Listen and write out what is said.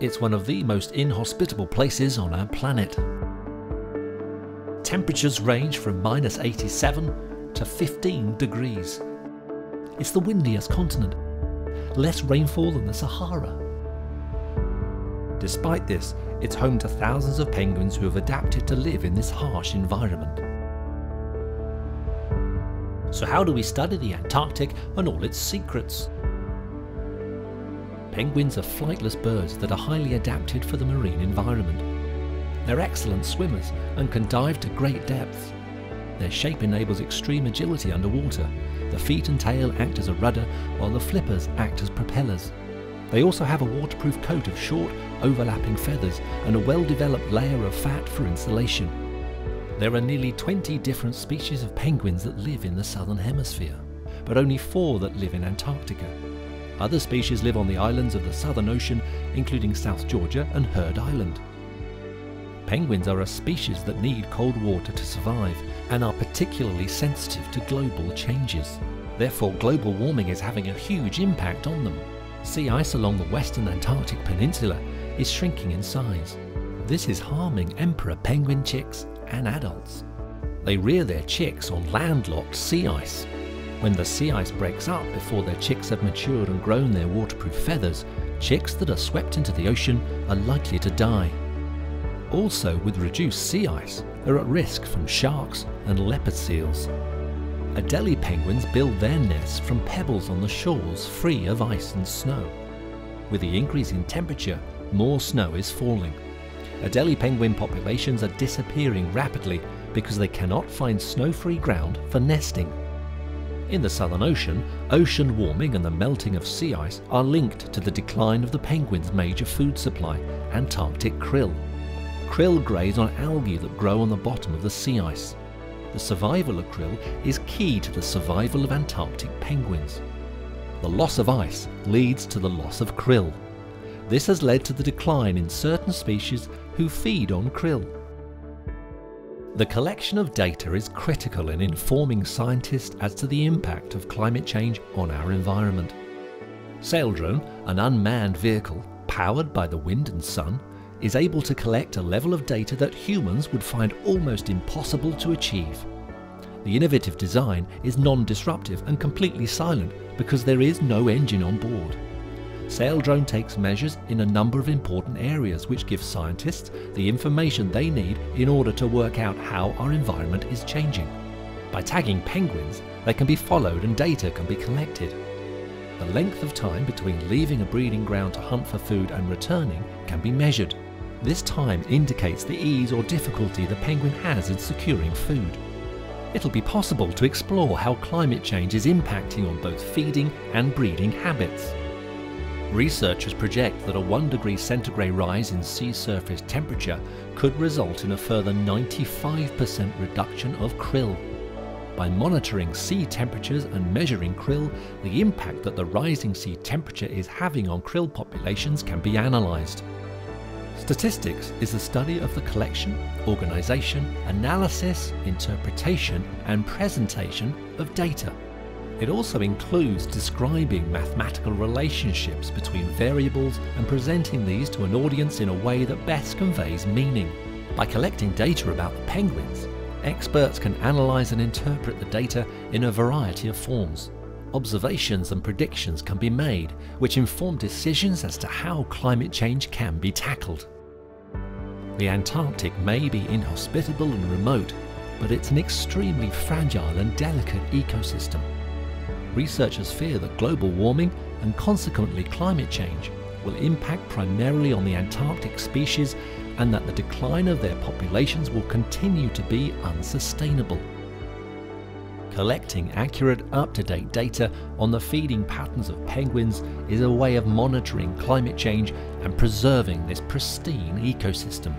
It's one of the most inhospitable places on our planet. Temperatures range from minus 87 to 15 degrees. It's the windiest continent, less rainfall than the Sahara. Despite this, it's home to thousands of penguins who have adapted to live in this harsh environment. So how do we study the Antarctic and all its secrets? Penguins are flightless birds that are highly adapted for the marine environment. They're excellent swimmers and can dive to great depths. Their shape enables extreme agility underwater. The feet and tail act as a rudder, while the flippers act as propellers. They also have a waterproof coat of short, overlapping feathers and a well-developed layer of fat for insulation. There are nearly 20 different species of penguins that live in the southern hemisphere, but only four that live in Antarctica. Other species live on the islands of the Southern Ocean, including South Georgia and Heard Island. Penguins are a species that need cold water to survive and are particularly sensitive to global changes. Therefore, global warming is having a huge impact on them. Sea ice along the western Antarctic Peninsula is shrinking in size. This is harming emperor penguin chicks and adults. They rear their chicks on landlocked sea ice. When the sea ice breaks up before their chicks have matured and grown their waterproof feathers, chicks that are swept into the ocean are likely to die. Also, with reduced sea ice, they're at risk from sharks and leopard seals. Adelie penguins build their nests from pebbles on the shores free of ice and snow. With the increase in temperature, more snow is falling. Adelie penguin populations are disappearing rapidly because they cannot find snow-free ground for nesting. In the Southern Ocean, ocean warming and the melting of sea ice are linked to the decline of the penguin's major food supply, Antarctic krill. Krill graze on algae that grow on the bottom of the sea ice. The survival of krill is key to the survival of Antarctic penguins. The loss of ice leads to the loss of krill. This has led to the decline in certain species who feed on krill. The collection of data is critical in informing scientists as to the impact of climate change on our environment. Saildrone, an unmanned vehicle powered by the wind and sun, is able to collect a level of data that humans would find almost impossible to achieve. The innovative design is non-disruptive and completely silent because there is no engine on board. Saildrone takes measures in a number of important areas which give scientists the information they need in order to work out how our environment is changing. By tagging penguins, they can be followed and data can be collected. The length of time between leaving a breeding ground to hunt for food and returning can be measured. This time indicates the ease or difficulty the penguin has in securing food. It'll be possible to explore how climate change is impacting on both feeding and breeding habits. Researchers project that a 1 degree centigrade rise in sea surface temperature could result in a further 95% reduction of krill. By monitoring sea temperatures and measuring krill, the impact that the rising sea temperature is having on krill populations can be analysed. Statistics is the study of the collection, organisation, analysis, interpretation and presentation of data. It also includes describing mathematical relationships between variables and presenting these to an audience in a way that best conveys meaning. By collecting data about the penguins, experts can analyse and interpret the data in a variety of forms. Observations and predictions can be made, which inform decisions as to how climate change can be tackled. The Antarctic may be inhospitable and remote, but it's an extremely fragile and delicate ecosystem. Researchers fear that global warming and consequently climate change will impact primarily on the Antarctic species and that the decline of their populations will continue to be unsustainable. Collecting accurate, up-to-date data on the feeding patterns of penguins is a way of monitoring climate change and preserving this pristine ecosystem.